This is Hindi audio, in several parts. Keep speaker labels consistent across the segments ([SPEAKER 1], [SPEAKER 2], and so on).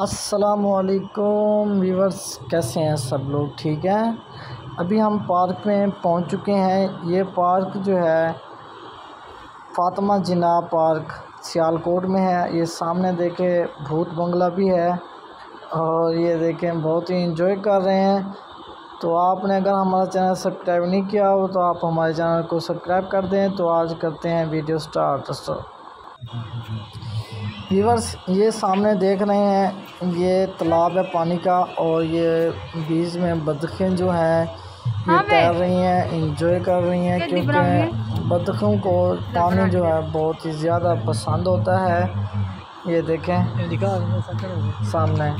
[SPEAKER 1] असलकुम वीवर्स कैसे हैं सब लोग? ठीक हैं? अभी हम पार्क में पहुँच चुके हैं। ये पार्क जो है, फातिमा जिना पार्क सियालकोट में है। ये सामने देखे भूत बंगला भी है और ये देखें बहुत ही इंजॉय कर रहे हैं। तो आपने अगर हमारा चैनल सब्सक्राइब नहीं किया हो तो आप हमारे चैनल को सब्सक्राइब कर दें। तो आज करते हैं वीडियो स्टार्ट। व्यूवर्स ये सामने देख रहे हैं ये तालाब है पानी का और ये बीच में बदखें जो हैं ये हाँ तैर रही हैं इंजॉय कर रही हैं क्योंकि बदखों को पानी जो है। बहुत ही ज़्यादा पसंद होता है। ये देखें। सामने।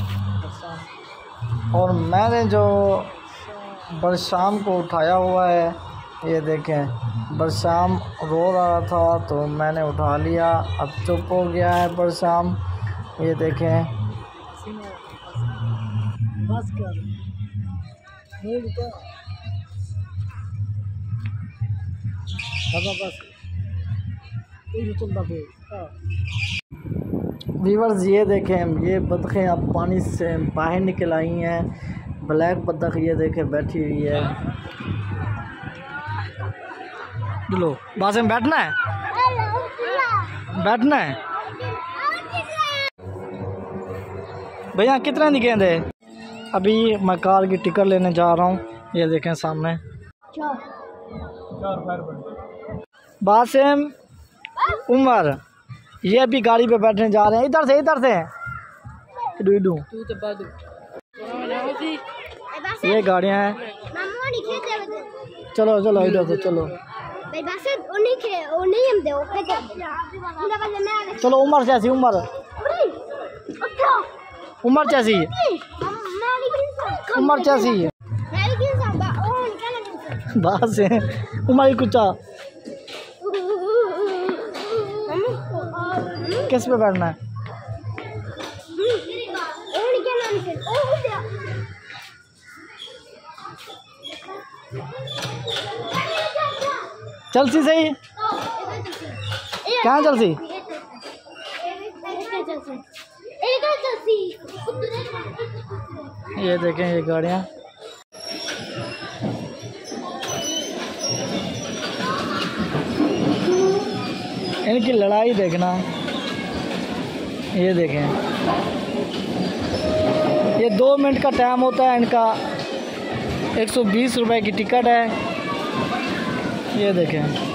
[SPEAKER 1] और मैंने जो बरशाम को उठाया हुआ है ये देखें बरशाम रो रहा था तो मैंने उठा लिया। अब चुप हो गया है बरशाम ये देखें। वीवर्स ये देखें, ये बतखें अब पानी से बाहर निकल आई हैं। ब्लैक बतख ये देखें बैठी हुई है। लो बासे में बैठना है? बैठना है? भैया, कितने गेंद है? अभी मैं कार की टिकट लेने जा रहा हूँ। ये देखें सामने। बासिम, उमर, ये अभी गाड़ी पे बैठने जा रहे हैं। इधर से इधर से। डू ये गाड़ियाँ हैं। चलो चलो, इधर से, चलो। चलो उमर जैसी उमर। उमर जैसी। उमर जैसी। बस उमर कुछ किस पे बैठना है? चल सी सही। कहाँ चल सी ये देखें ये गाड़ियाँ। इनकी लड़ाई देखना। ये देखें। ये दो मिनट का टाइम होता है इनका। एक सौ बीस रुपये की टिकट है। ये देखें।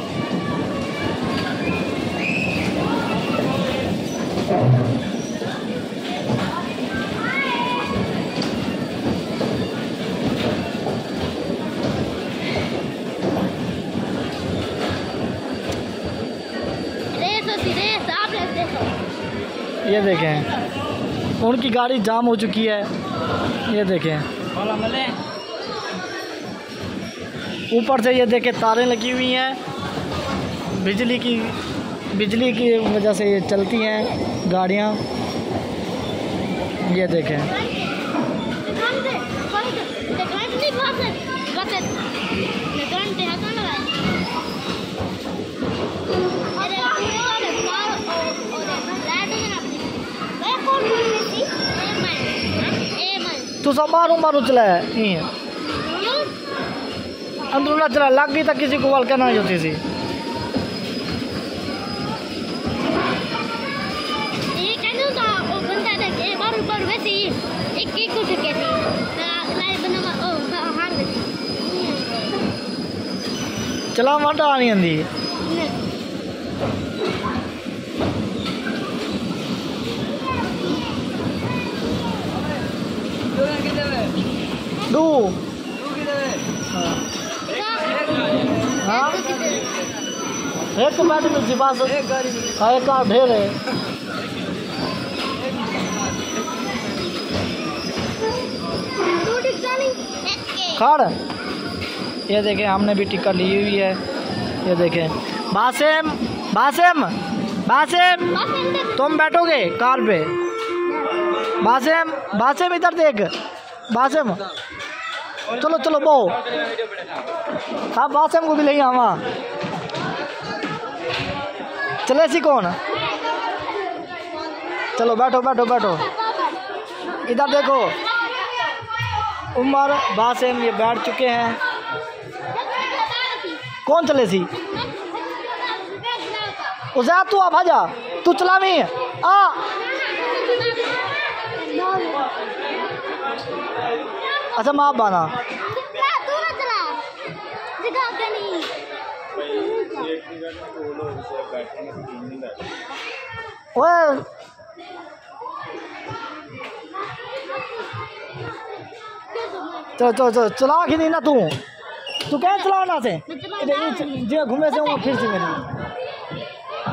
[SPEAKER 1] ये देखें। उनकी गाड़ी जाम हो चुकी है। ये देखें। ऊपर से ये देखे, तारें लगी हुई हैं। बिजली की बिजली की वजह से ये चलती हैं गाड़ियाँ। ये देखें। तू सब मारू मारू चला है। अंदरूना चला, लग गई तो किसी को वाल कहना होती थी। चला वाटा आनी आंदी दो। हाँ? एक तो बैठ मिलती बस हाँ एक कार ढेर है। खड़। ये देखें, हमने भी टिकट ली हुई है। ये देखें। बासिम बासिम बासिम, तुम बैठोगे कार पे। बासिम बासिम इधर देख। बासिम चलो चलो, बो। हाँ बात हमको भी ले आवा चले सी कौन? चलो, बैठो बैठो बैठो। इधर देखो। उमर बासिम ये बैठ चुके हैं। कौन चले सी उजैद तू आ भाजा। तू चलावी आ अच्छा माँ बाना ओए। चल चल चल, चला कि नहीं ना तू? तू क्या चला ना से। जे घूमे से वो फिर से मेरी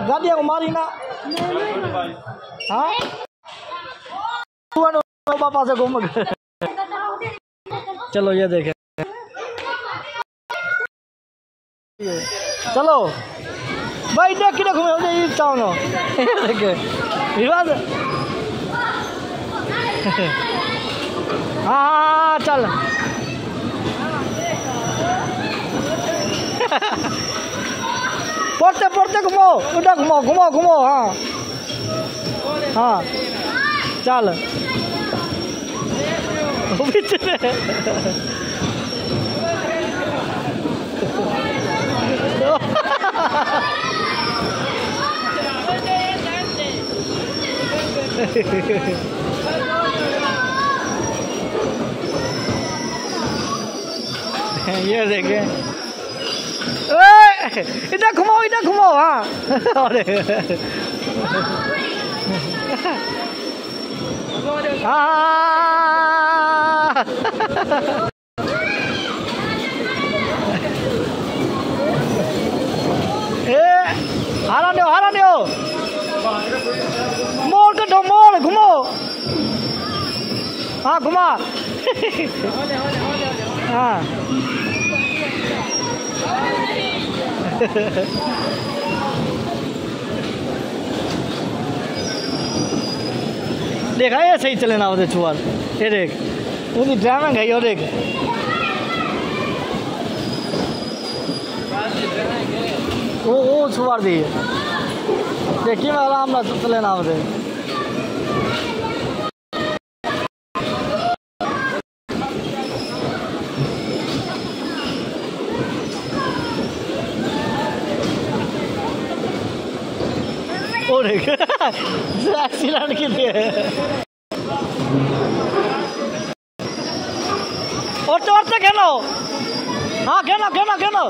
[SPEAKER 1] गाड़ी को मारी ना। हाँ? तू पापा से घूम चलो ये देखे। चलो। भाई देख के घूमे उधर ये चावनो देखे विवाद हाँ हाँ चल। पढ़ते पढ़ते घुमो उधर घुमो घुमो घुमो हाँ। हाँ। चल। ये देखे इधर घुमाओ इधर घुमाओ हाँ अरे हाँ ए हारा दो हारा दो मोड़ कटो मोड़ घुमो हाँ घुमा हाँ देखा ये सही चले ना उधर चुआल ये देख उनकी ड्राइविंग है ये देख। वो वो छुआर दी। देखिए मैं आराम ना चले ना उधर। ओ देख। एक्सीडेंट के लिए और और खेलो हाँ खेलो खेलो खेलो